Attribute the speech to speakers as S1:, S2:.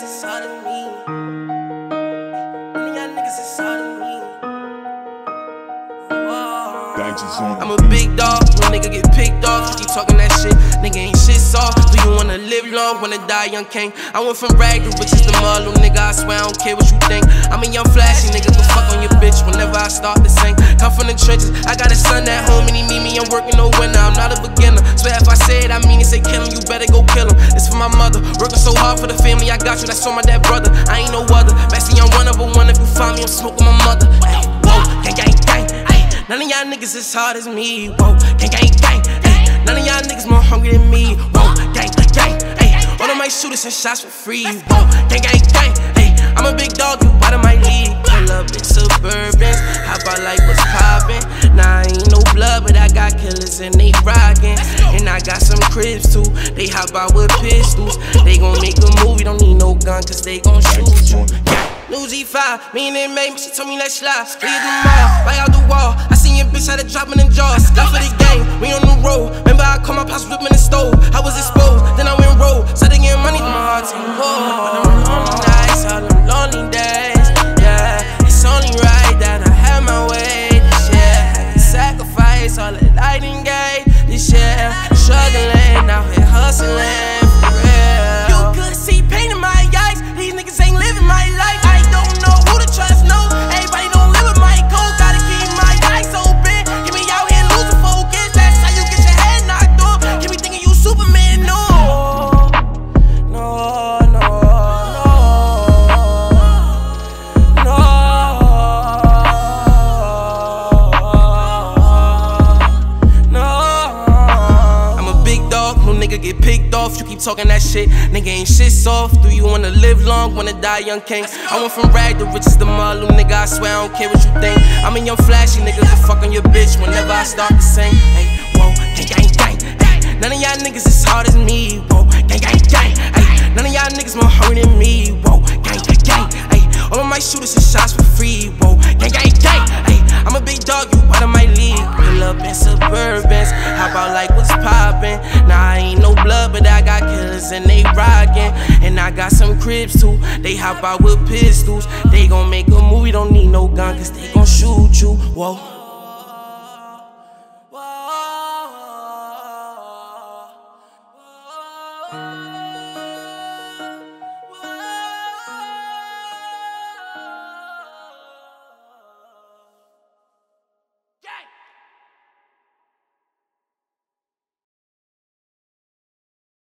S1: niggas is of me. None of niggas is of me. I'm a big dog, when nigga get picked off. Keep talking that shit, nigga ain't shit soft. Do you wanna live long, wanna die young king? I went from rag to riches to mud, little nigga. I swear I don't care what you think. I'm a young flashy nigga, go fuck on your bitch whenever I start to sing. Come from the trenches, I got a son at home and he need me. I'm working no winner, I'm not a beginner. Swear if I say it, I mean it. Say kill him, you better go kill him. It's for my mother, working for the family. I got you, that's all my dad brother. I ain't no other. Bessie, I'm one of a one. If you find me, I'm smoking my mother. Ay, whoa, gang, gang, gang. Ay, none of y'all niggas as hard as me. Whoa, gang, gang, gang. Ay, none of y'all niggas more hungry than me. Whoa, gang, gang. Ay, all of my shooters and shots for free. Whoa, gang, gang, gang. Cribs too, they hop out with pistols. They gon' make a movie, don't need no gun, cause they gon' shoot you. New Z5, me and it made me, she told me let's slide. Leave the mall, right out the wall. I seen your bitch had a drop in the jaws. Got for the game, we nigga get picked off. You keep talking that shit, nigga ain't shit soft. Do you wanna live long, wanna die young king? I went from rag to riches to little nigga. I swear I don't care what you think. I'm a young flashy nigga, can fuck on your bitch whenever I start to sing. Hey, whoa, gang, gang, gang. Hey, none of y'all niggas as hard as me. Whoa, gang, gang, gang. Hey, none of y'all niggas more than me. Whoa, gang, gang, gang. Hey, all of my shooters and shots for free. Whoa, gang, gang, gang. Hey, I'm a big dog, you out of my league. Pull up in Suburbans. How about like and they rockin'. And I got some cribs too. They hop out with pistols. They gon' make a movie, don't need no gun, cause they gon' shoot you. Whoa. Whoa.